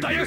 ダイヤー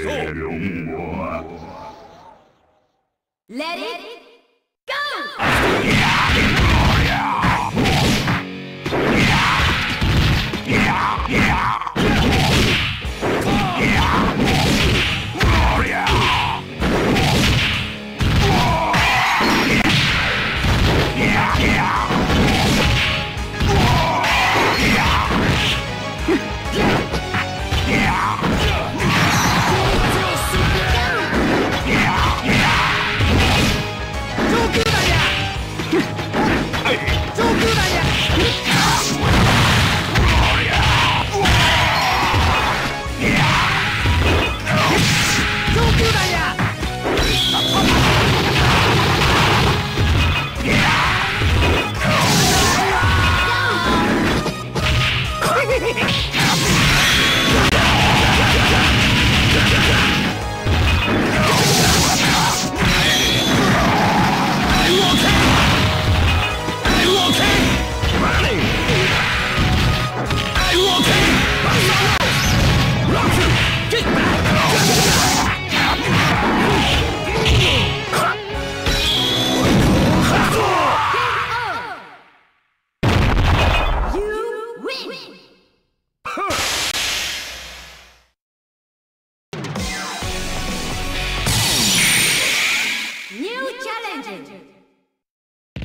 Challenger.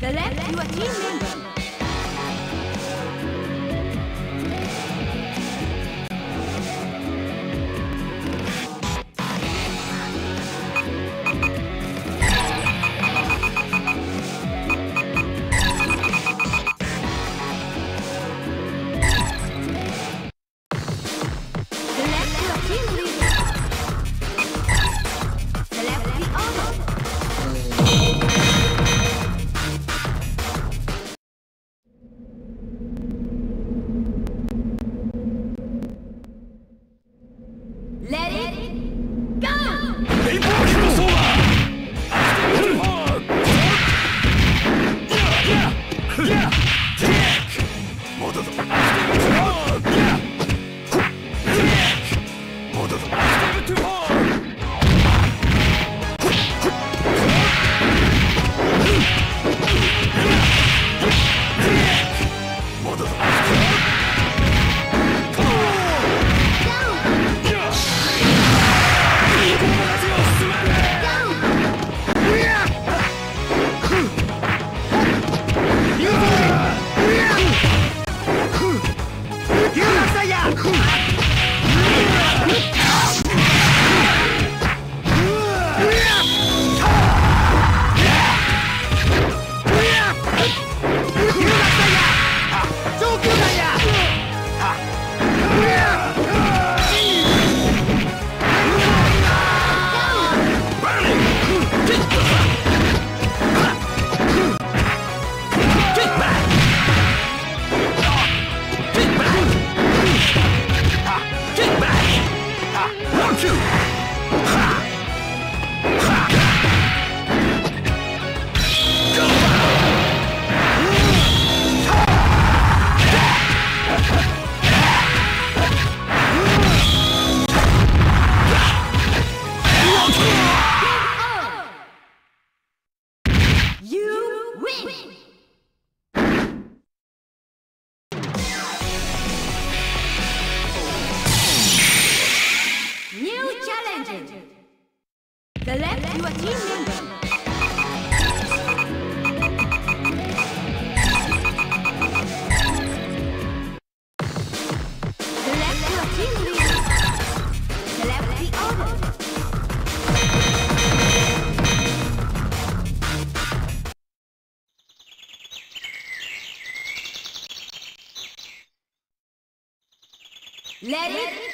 The left, you are teammate. Let, Let it, it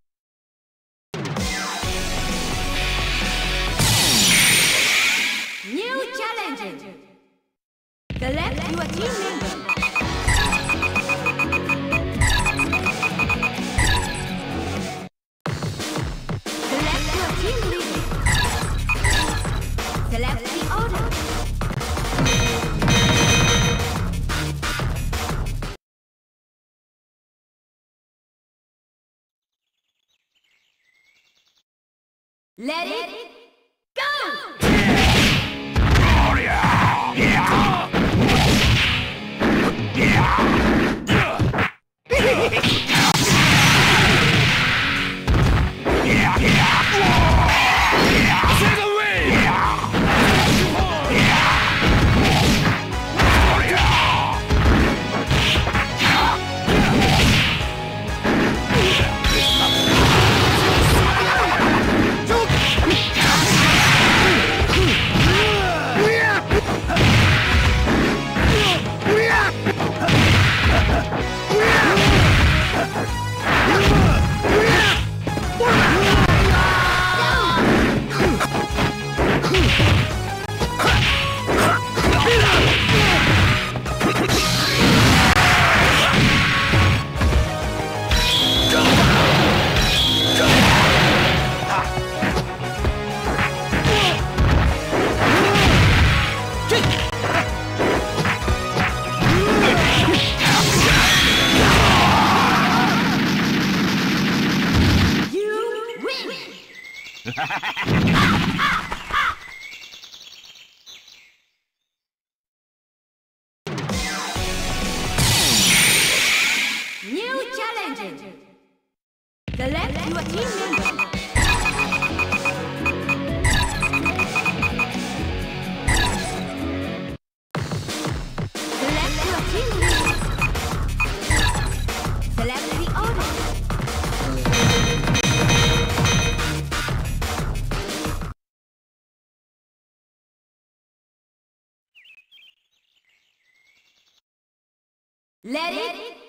team member. Select your team. Select the order. Let it Let it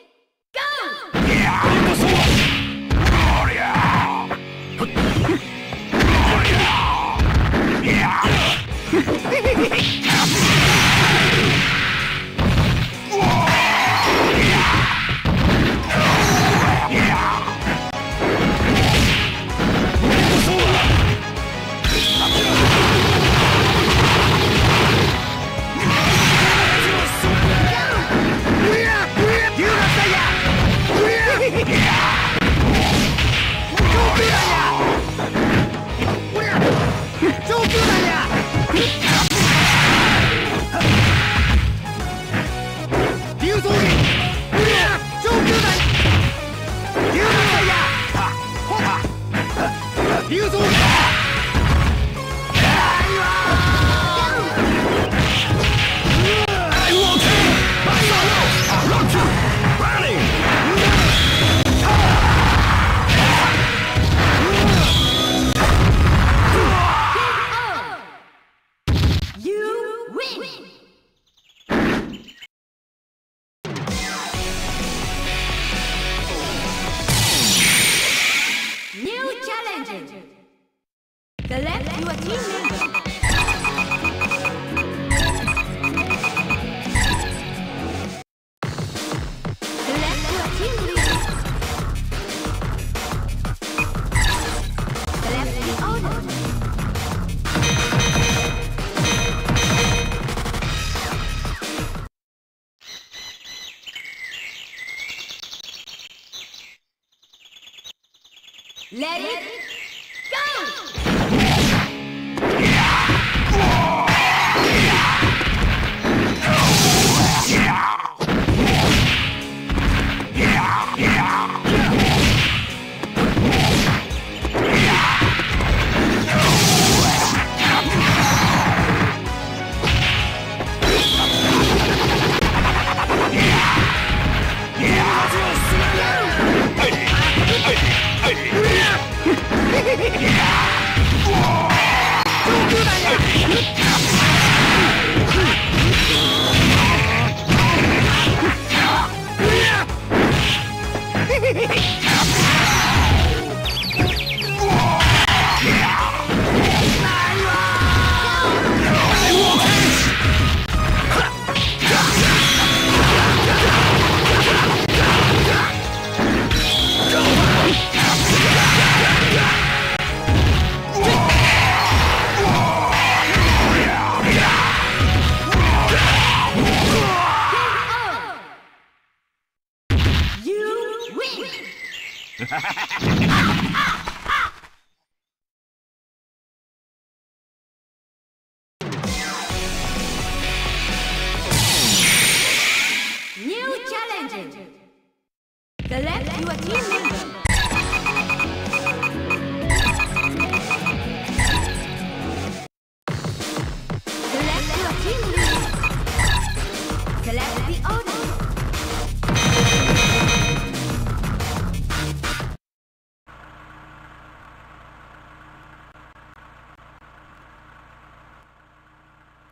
竜像 Select your team member. Select your team leader. Select the order. Let Let it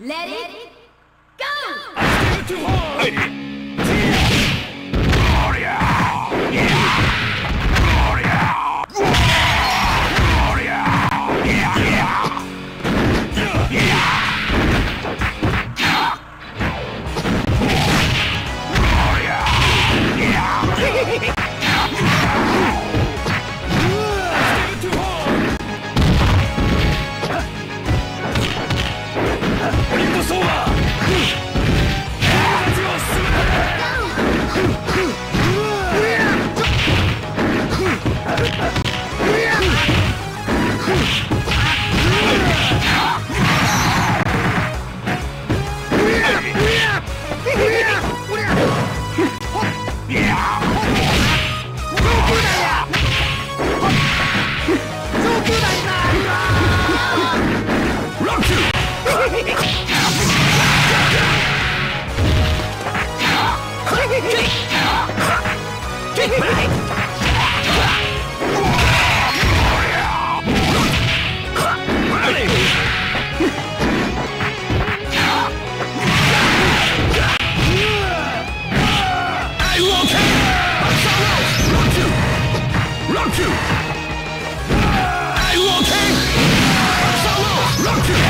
Let it Are you okay? Solo, rock